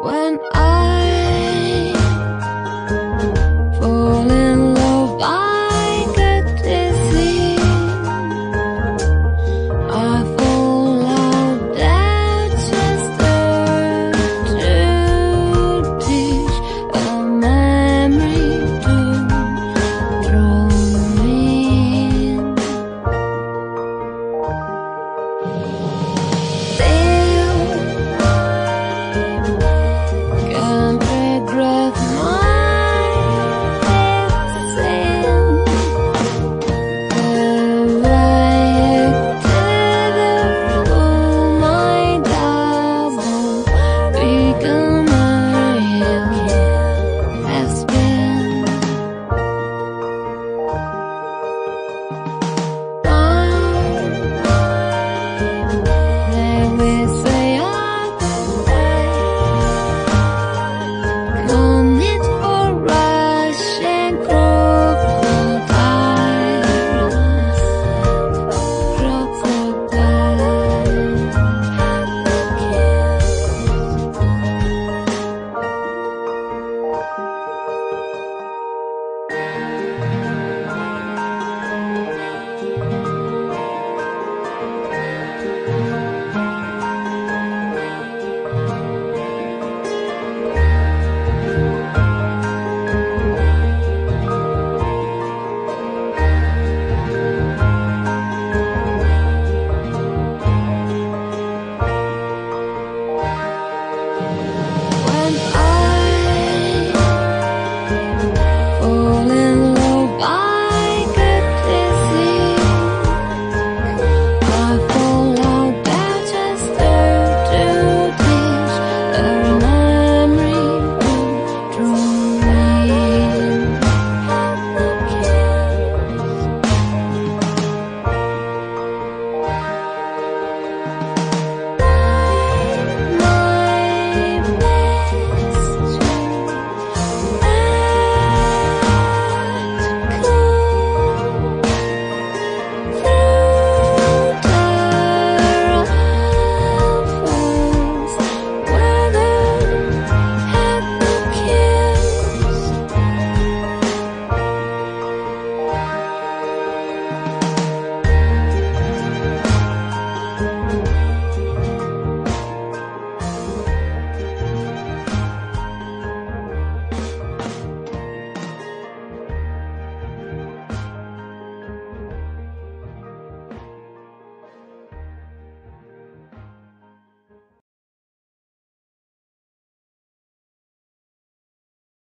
When I